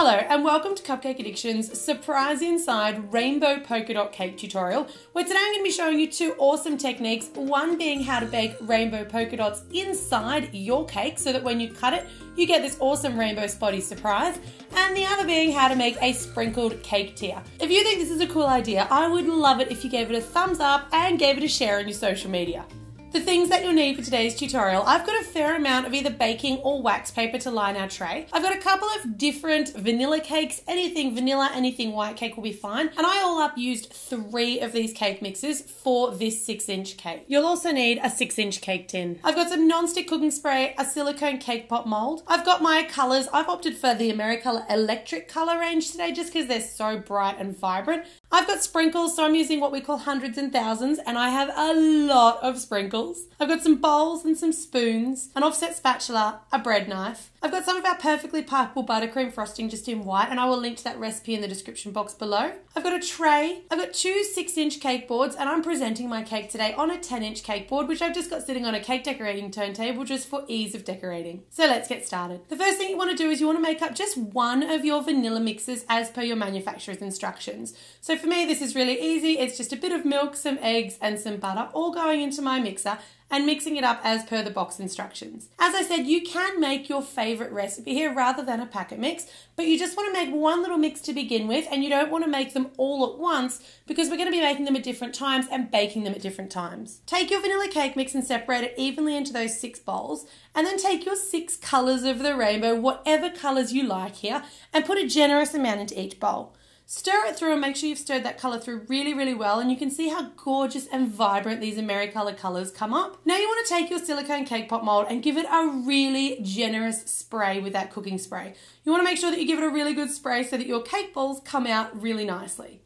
Hello and welcome to Cupcake Addiction's Surprise Inside Rainbow Polka Dot Cake tutorial where today I'm going to be showing you two awesome techniques, one being how to bake rainbow polka dots inside your cake so that when you cut it you get this awesome rainbow spotty surprise and the other being how to make a sprinkled cake tier. If you think this is a cool idea I would love it if you gave it a thumbs up and gave it a share on your social media. The things that you'll need for today's tutorial, I've got a fair amount of either baking or wax paper to line our tray. I've got a couple of different vanilla cakes, anything vanilla, anything white cake will be fine. And I all up used three of these cake mixes for this six inch cake. You'll also need a six inch cake tin. I've got some non-stick cooking spray, a silicone cake pop mold. I've got my colors. I've opted for the Americolor electric color range today just because they're so bright and vibrant. I've got sprinkles, so I'm using what we call hundreds and thousands, and I have a lot of sprinkles. I've got some bowls and some spoons, an offset spatula, a bread knife. I've got some of our perfectly pipeable buttercream frosting just in white, and I will link to that recipe in the description box below. I've got a tray. I've got two six inch cake boards, and I'm presenting my cake today on a 10 inch cake board, which I've just got sitting on a cake decorating turntable just for ease of decorating. So let's get started. The first thing you want to do is you want to make up just one of your vanilla mixes as per your manufacturer's instructions. So for me, this is really easy. It's just a bit of milk, some eggs, and some butter all going into my mixer and mixing it up as per the box instructions. As I said, you can make your favorite recipe here rather than a packet mix, but you just want to make one little mix to begin with and you don't want to make them all at once because we're going to be making them at different times and baking them at different times. Take your vanilla cake mix and separate it evenly into those six bowls and then take your six colors of the rainbow, whatever colors you like here, and put a generous amount into each bowl. Stir it through and make sure you've stirred that colour through really, really well and you can see how gorgeous and vibrant these Americolor colours come up. Now you want to take your silicone cake pop mould and give it a really generous spray with that cooking spray. You want to make sure that you give it a really good spray so that your cake balls come out really nicely.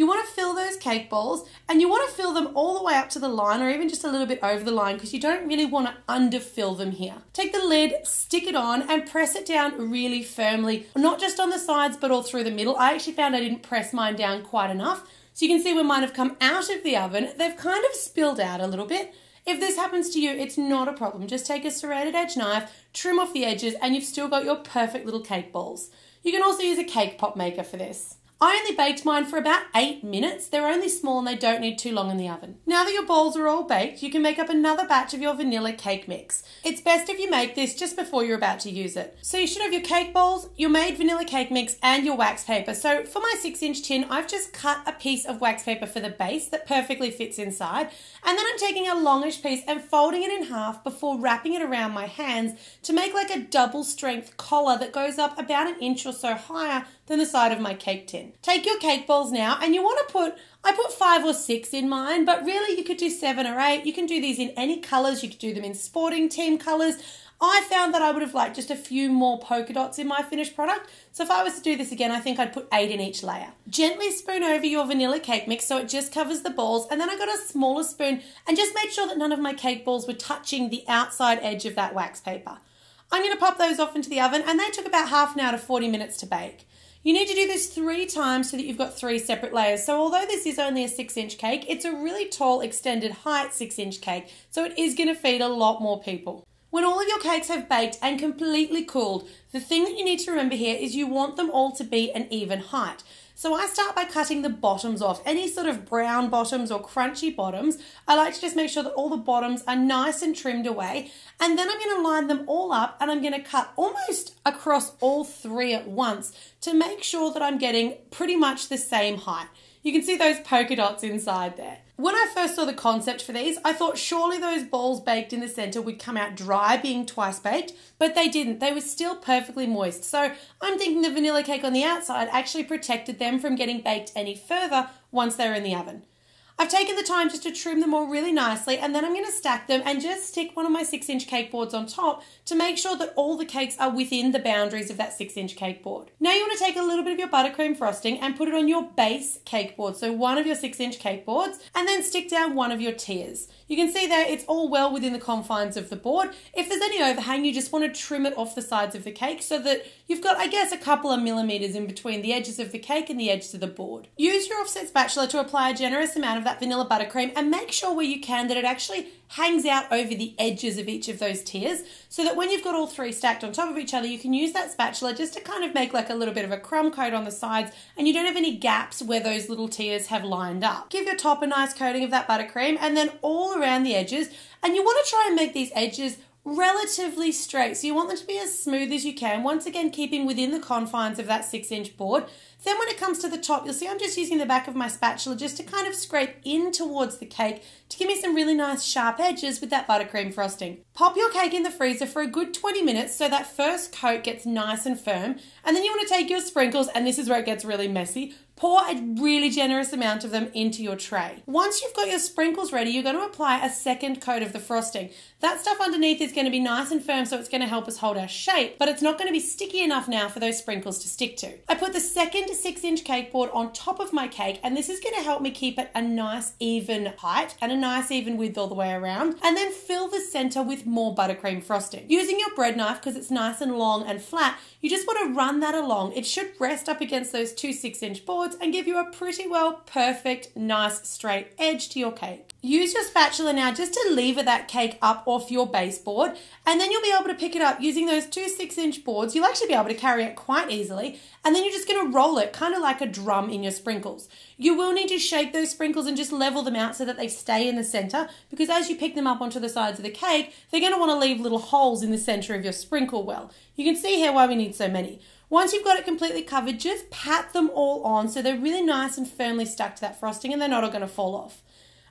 You want to fill those cake balls and you want to fill them all the way up to the line or even just a little bit over the line because you don't really want to underfill them here. Take the lid, stick it on and press it down really firmly, not just on the sides but all through the middle. I actually found I didn't press mine down quite enough. So you can see when mine have come out of the oven, they've kind of spilled out a little bit. If this happens to you, it's not a problem. Just take a serrated edge knife, trim off the edges, and you've still got your perfect little cake balls. You can also use a cake pop maker for this. I only baked mine for about eight minutes. They're only small and they don't need too long in the oven. Now that your balls are all baked, you can make up another batch of your vanilla cake mix. It's best if you make this just before you're about to use it. So you should have your cake balls, your made vanilla cake mix, and your wax paper. So for my six inch tin, I've just cut a piece of wax paper for the base that perfectly fits inside. And then I'm taking a longish piece and folding it in half before wrapping it around my hands to make like a double strength collar that goes up about an inch or so higher than the side of my cake tin. Take your cake balls now and you want to put, I put five or six in mine, but really you could do seven or eight. You can do these in any colours. You could do them in sporting team colours. I found that I would have liked just a few more polka dots in my finished product. So if I was to do this again, I think I'd put eight in each layer. Gently spoon over your vanilla cake mix so it just covers the balls. And then I got a smaller spoon and just made sure that none of my cake balls were touching the outside edge of that wax paper. I'm going to pop those off into the oven and they took about half an hour to 40 minutes to bake. You need to do this three times so that you've got three separate layers. So although this is only a six inch cake, it's a really tall extended height six inch cake. So it is going to feed a lot more people. When all of your cakes have baked and completely cooled, the thing that you need to remember here is you want them all to be an even height. So I start by cutting the bottoms off. Any sort of brown bottoms or crunchy bottoms, I like to just make sure that all the bottoms are nice and trimmed away. And then I'm going to line them all up and I'm going to cut almost across all three at once to make sure that I'm getting pretty much the same height. You can see those polka dots inside there. When I first saw the concept for these, I thought surely those balls baked in the center would come out dry being twice baked, but they didn't. They were still perfectly moist. So I'm thinking the vanilla cake on the outside actually protected them from getting baked any further once they're in the oven. I've taken the time just to trim them all really nicely and then I'm going to stack them and just stick one of my 6 inch cake boards on top to make sure that all the cakes are within the boundaries of that 6 inch cake board. Now you want to take a little bit of your buttercream frosting and put it on your base cake board, so one of your 6 inch cake boards, and then stick down one of your tiers. You can see there it's all well within the confines of the board. If there's any overhang, you just want to trim it off the sides of the cake so that you've got, I guess, a couple of millimeters in between the edges of the cake and the edges of the board. Use your offset spatula to apply a generous amount of that vanilla buttercream and make sure where you can that it actually hangs out over the edges of each of those tiers so that when you've got all three stacked on top of each other, you can use that spatula just to kind of make like a little bit of a crumb coat on the sides and you don't have any gaps where those little tiers have lined up. Give your top a nice coating of that buttercream and then all around the edges. And you want to try and make these edges relatively straight. So you want them to be as smooth as you can. Once again, keeping within the confines of that six inch board. Then when it comes to the top, you'll see I'm just using the back of my spatula just to kind of scrape in towards the cake to give me some really nice sharp edges with that buttercream frosting. Pop your cake in the freezer for a good 20 minutes so that first coat gets nice and firm. And then you want to take your sprinkles, and this is where it gets really messy. Pour a really generous amount of them into your tray. Once you've got your sprinkles ready, you're going to apply a second coat of the frosting. That stuff underneath is going to be nice and firm, so it's going to help us hold our shape, but it's not going to be sticky enough now for those sprinkles to stick to. I put the second six inch cake board on top of my cake, and this is going to help me keep it a nice even height and a nice even width all the way around, and then fill the center with more buttercream frosting. Using your bread knife, because it's nice and long and flat, you just want to run that along. It should rest up against those two six inch boards and give you a pretty well perfect, nice straight edge to your cake. Use your spatula now just to lever that cake up off your baseboard and then you'll be able to pick it up using those two six inch boards. You'll actually be able to carry it quite easily and then you're just going to roll it kind of like a drum in your sprinkles. You will need to shake those sprinkles and just level them out so that they stay in the center because as you pick them up onto the sides of the cake, they're going to want to leave little holes in the center of your sprinkle well. You can see here why we need so many. Once you've got it completely covered, just pat them all on so they're really nice and firmly stuck to that frosting and they're not all going to fall off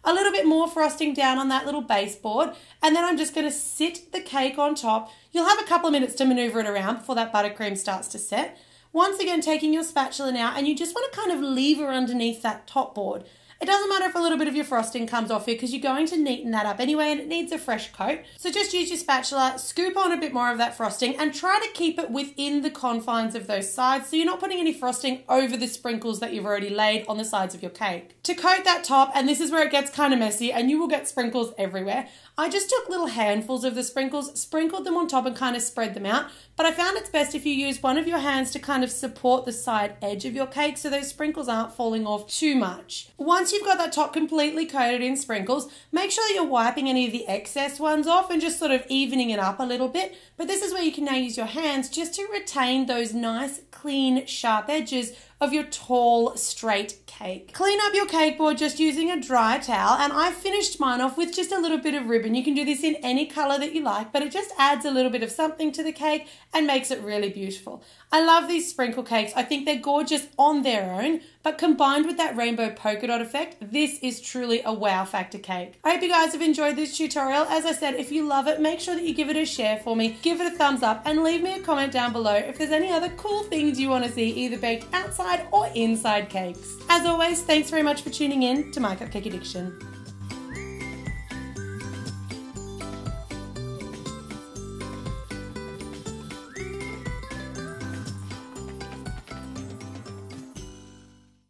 a little bit more frosting down on that little baseboard, and then I'm just going to sit the cake on top. You'll have a couple of minutes to maneuver it around before that buttercream starts to set. Once again, taking your spatula now, and you just want to kind of lever underneath that top board. It doesn't matter if a little bit of your frosting comes off here because you're going to neaten that up anyway and it needs a fresh coat. So just use your spatula, scoop on a bit more of that frosting and try to keep it within the confines of those sides so you're not putting any frosting over the sprinkles that you've already laid on the sides of your cake. To coat that top, and this is where it gets kind of messy and you will get sprinkles everywhere, I just took little handfuls of the sprinkles, sprinkled them on top and kind of spread them out. But I found it's best if you use one of your hands to kind of support the side edge of your cake so those sprinkles aren't falling off too much. Once you've got that top completely coated in sprinkles, make sure you're wiping any of the excess ones off and just sort of evening it up a little bit. But this is where you can now use your hands just to retain those nice, clean, sharp edges of your tall, straight cake. Clean up your cake board just using a dry towel, and I finished mine off with just a little bit of ribbon. You can do this in any color that you like, but it just adds a little bit of something to the cake and makes it really beautiful. I love these sprinkle cakes. I think they're gorgeous on their own, but combined with that rainbow polka dot effect, this is truly a wow factor cake. I hope you guys have enjoyed this tutorial. As I said, if you love it, make sure that you give it a share for me, give it a thumbs up, and leave me a comment down below if there's any other cool things you want to see either baked outside or inside cakes. As always, thanks very much for tuning in to My Cupcake Addiction.